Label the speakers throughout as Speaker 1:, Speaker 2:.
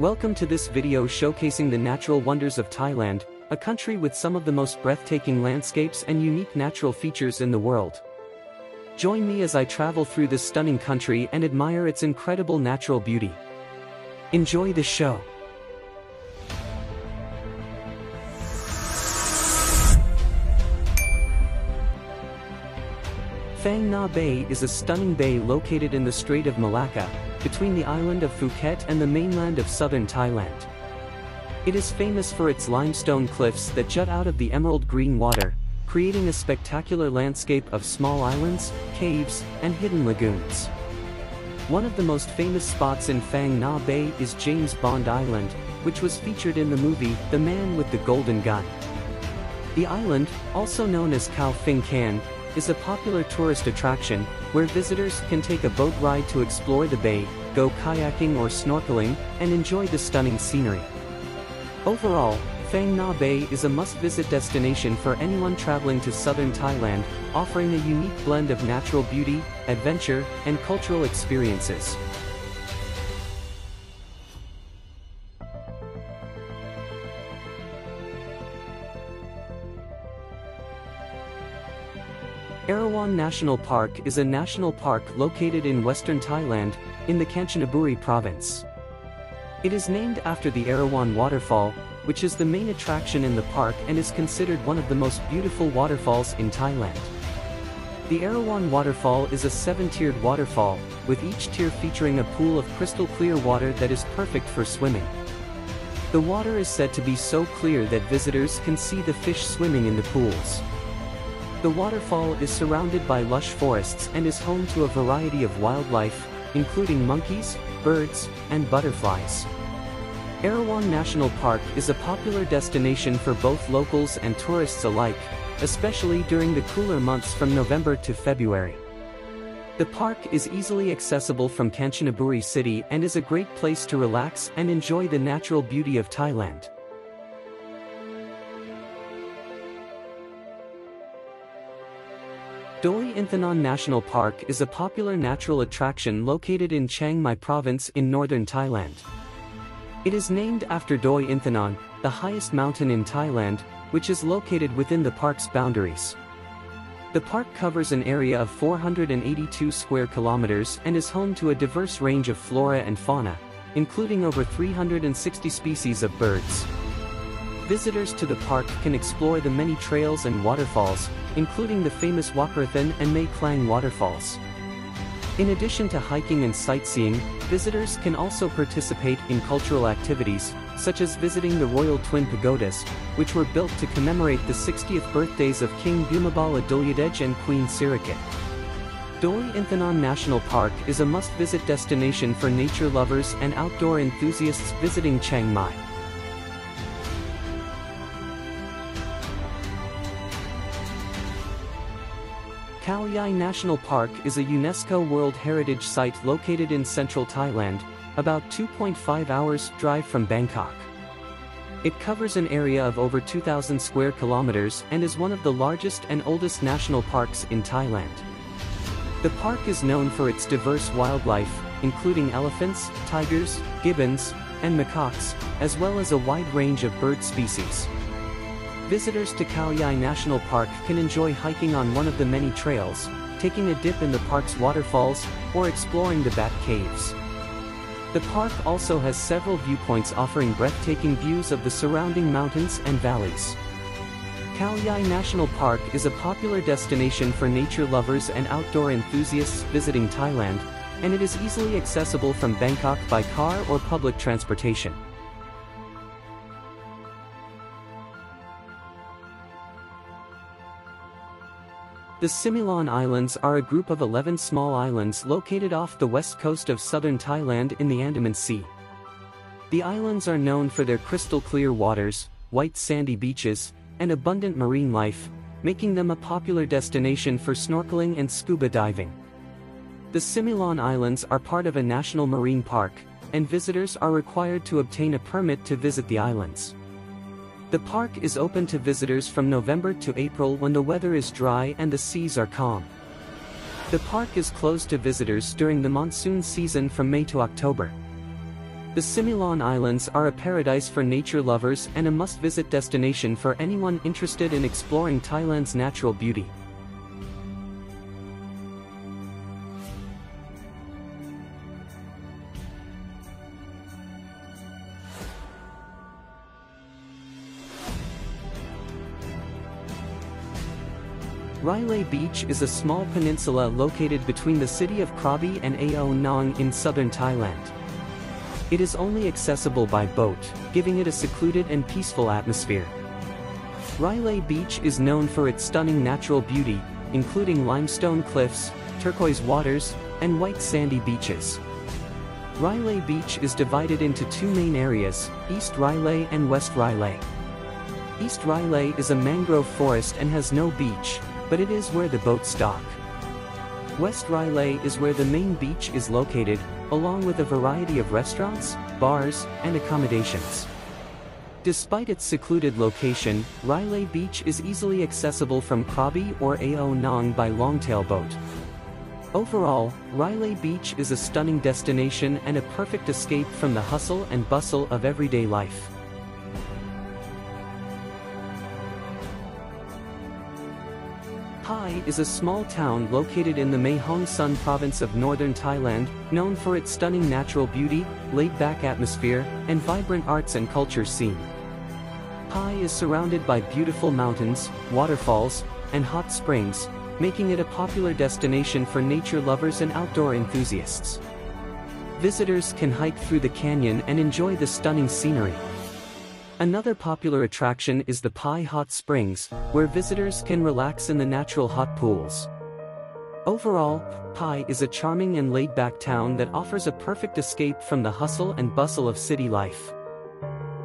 Speaker 1: Welcome to this video showcasing the natural wonders of Thailand, a country with some of the most breathtaking landscapes and unique natural features in the world. Join me as I travel through this stunning country and admire its incredible natural beauty. Enjoy the show. Phang Nga Bay is a stunning bay located in the Strait of Malacca, between the island of Phuket and the mainland of southern Thailand. It is famous for its limestone cliffs that jut out of the emerald green water, creating a spectacular landscape of small islands, caves, and hidden lagoons. One of the most famous spots in Phang Nga Bay is James Bond Island, which was featured in the movie The Man with the Golden Gun. The island, also known as Khao Phing Kan, is a popular tourist attraction, where visitors can take a boat ride to explore the bay, go kayaking or snorkeling, and enjoy the stunning scenery. Overall, Phang Nga Bay is a must-visit destination for anyone traveling to southern Thailand, offering a unique blend of natural beauty, adventure, and cultural experiences. Erawan National Park is a national park located in western Thailand, in the Kanchanaburi province. It is named after the Erawan waterfall, which is the main attraction in the park and is considered one of the most beautiful waterfalls in Thailand. The Erawan waterfall is a seven-tiered waterfall, with each tier featuring a pool of crystal clear water that is perfect for swimming. The water is said to be so clear that visitors can see the fish swimming in the pools. The waterfall is surrounded by lush forests and is home to a variety of wildlife, including monkeys, birds, and butterflies. Erawan National Park is a popular destination for both locals and tourists alike, especially during the cooler months from November to February. The park is easily accessible from Kanchanaburi city and is a great place to relax and enjoy the natural beauty of Thailand. Doi Inthanon National Park is a popular natural attraction located in Chiang Mai province in northern Thailand. It is named after Doi Inthanon, the highest mountain in Thailand, which is located within the park's boundaries. The park covers an area of 482 square kilometers and is home to a diverse range of flora and fauna, including over 360 species of birds. Visitors to the park can explore the many trails and waterfalls, including the famous Wachirathan and Mae Klang waterfalls. In addition to hiking and sightseeing, visitors can also participate in cultural activities, such as visiting the Royal Twin Pagodas, which were built to commemorate the 60th birthdays of King Bhumibol Adulyadej and Queen Sirikit. Doi Inthanon National Park is a must-visit destination for nature lovers and outdoor enthusiasts visiting Chiang Mai. Khao National Park is a UNESCO World Heritage Site located in central Thailand, about 2.5 hours drive from Bangkok. It covers an area of over 2,000 square kilometers and is one of the largest and oldest national parks in Thailand. The park is known for its diverse wildlife, including elephants, tigers, gibbons, and macaques, as well as a wide range of bird species. Visitors to Khao Yai National Park can enjoy hiking on one of the many trails, taking a dip in the park's waterfalls, or exploring the Bat Caves. The park also has several viewpoints offering breathtaking views of the surrounding mountains and valleys. Khao Yai National Park is a popular destination for nature lovers and outdoor enthusiasts visiting Thailand, and it is easily accessible from Bangkok by car or public transportation. The Similan Islands are a group of 11 small islands located off the west coast of southern Thailand in the Andaman Sea. The islands are known for their crystal clear waters, white sandy beaches, and abundant marine life, making them a popular destination for snorkeling and scuba diving. The Similan Islands are part of a national marine park, and visitors are required to obtain a permit to visit the islands. The park is open to visitors from November to April when the weather is dry and the seas are calm. The park is closed to visitors during the monsoon season from May to October. The Similan Islands are a paradise for nature lovers and a must-visit destination for anyone interested in exploring Thailand's natural beauty. Railay Beach is a small peninsula located between the city of Krabi and Ao Nang in southern Thailand. It is only accessible by boat, giving it a secluded and peaceful atmosphere. Railay Beach is known for its stunning natural beauty, including limestone cliffs, turquoise waters, and white sandy beaches. Railay Beach is divided into two main areas, East Railay and West Railay. East Railay is a mangrove forest and has no beach, but it is where the boats dock. West Railay is where the main beach is located, along with a variety of restaurants, bars, and accommodations. Despite its secluded location, Railay Beach is easily accessible from Krabi or Ao Nang by longtail boat. Overall, Railay Beach is a stunning destination and a perfect escape from the hustle and bustle of everyday life. Pai is a small town located in the Mae Hong Son province of northern Thailand, known for its stunning natural beauty, laid-back atmosphere, and vibrant arts and culture scene. Pai is surrounded by beautiful mountains, waterfalls, and hot springs, making it a popular destination for nature lovers and outdoor enthusiasts. Visitors can hike through the canyon and enjoy the stunning scenery. Another popular attraction is the Pai Hot Springs, where visitors can relax in the natural hot pools. Overall, Pai is a charming and laid-back town that offers a perfect escape from the hustle and bustle of city life.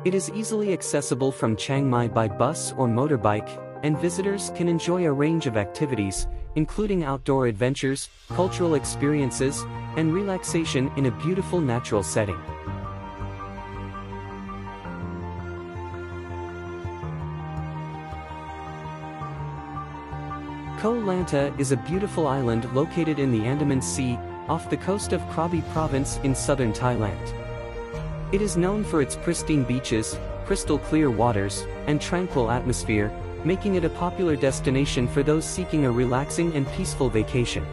Speaker 1: It is easily accessible from Chiang Mai by bus or motorbike, and visitors can enjoy a range of activities, including outdoor adventures, cultural experiences, and relaxation in a beautiful natural setting. Koh Lanta is a beautiful island located in the Andaman Sea, off the coast of Krabi province in southern Thailand. It is known for its pristine beaches, crystal clear waters, and tranquil atmosphere, making it a popular destination for those seeking a relaxing and peaceful vacation.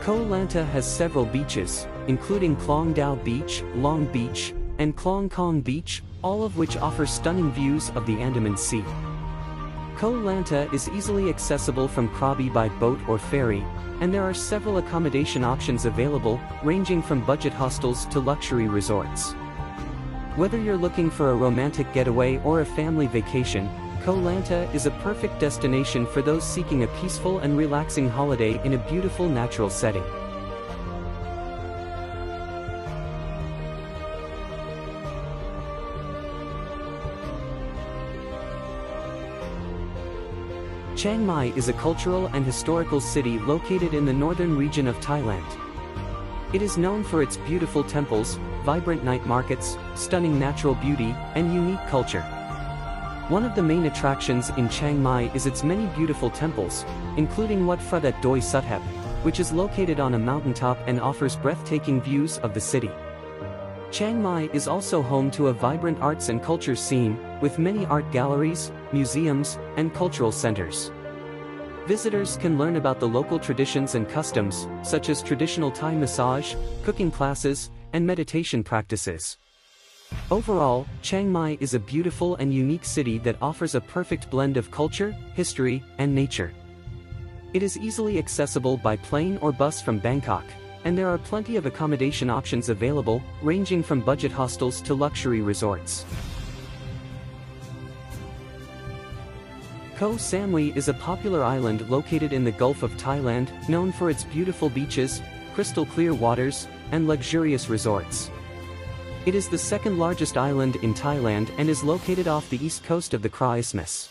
Speaker 1: Koh Lanta has several beaches, including Klong Dao Beach, Long Beach, and Klong Kong Beach, all of which offer stunning views of the Andaman Sea. Koh Lanta is easily accessible from Krabi by boat or ferry, and there are several accommodation options available, ranging from budget hostels to luxury resorts. Whether you're looking for a romantic getaway or a family vacation, Koh Lanta is a perfect destination for those seeking a peaceful and relaxing holiday in a beautiful natural setting. Chiang Mai is a cultural and historical city located in the northern region of Thailand. It is known for its beautiful temples, vibrant night markets, stunning natural beauty, and unique culture. One of the main attractions in Chiang Mai is its many beautiful temples, including Wat Phra That Doi Suthep, which is located on a mountaintop and offers breathtaking views of the city. Chiang Mai is also home to a vibrant arts and culture scene, with many art galleries, museums, and cultural centers. Visitors can learn about the local traditions and customs, such as traditional Thai massage, cooking classes, and meditation practices. Overall, Chiang Mai is a beautiful and unique city that offers a perfect blend of culture, history, and nature. It is easily accessible by plane or bus from Bangkok, and there are plenty of accommodation options available, ranging from budget hostels to luxury resorts. Koh Samui is a popular island located in the Gulf of Thailand, known for its beautiful beaches, crystal clear waters, and luxurious resorts. It is the second largest island in Thailand and is located off the east coast of the Kra Isthmus.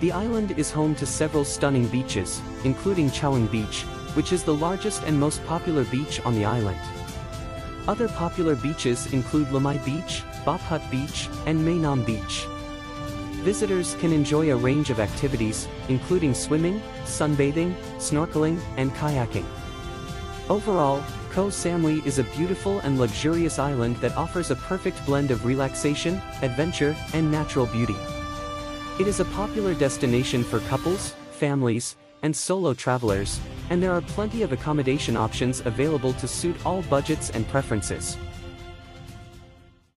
Speaker 1: The island is home to several stunning beaches, including Chaweng Beach, which is the largest and most popular beach on the island. Other popular beaches include Lamai Beach, Bophut Beach, and Maenam Beach. Visitors can enjoy a range of activities, including swimming, sunbathing, snorkeling, and kayaking. Overall, Koh Samui is a beautiful and luxurious island that offers a perfect blend of relaxation, adventure, and natural beauty. It is a popular destination for couples, families, and solo travelers, and there are plenty of accommodation options available to suit all budgets and preferences.